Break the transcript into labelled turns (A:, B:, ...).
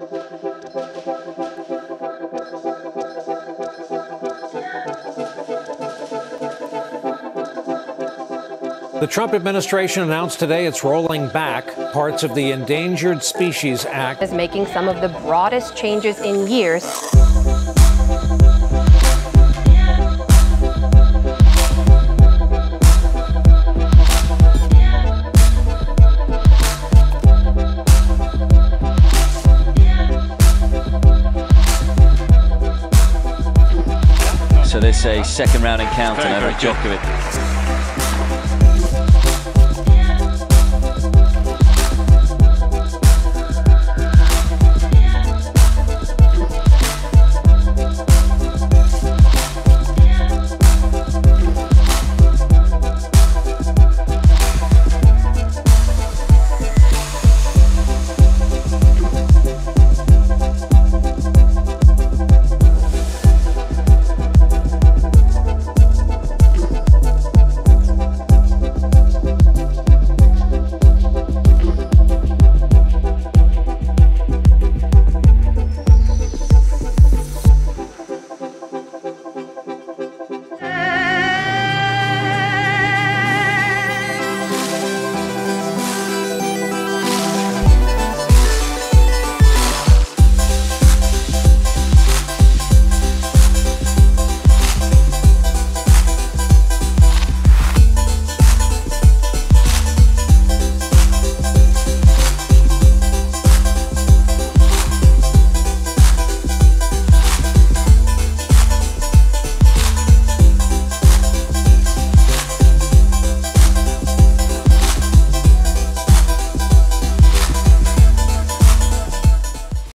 A: The Trump administration announced today it's rolling back parts of the Endangered Species Act.
B: Is making some of the broadest changes in years.
C: So this a second round encounter, Novak Djokovic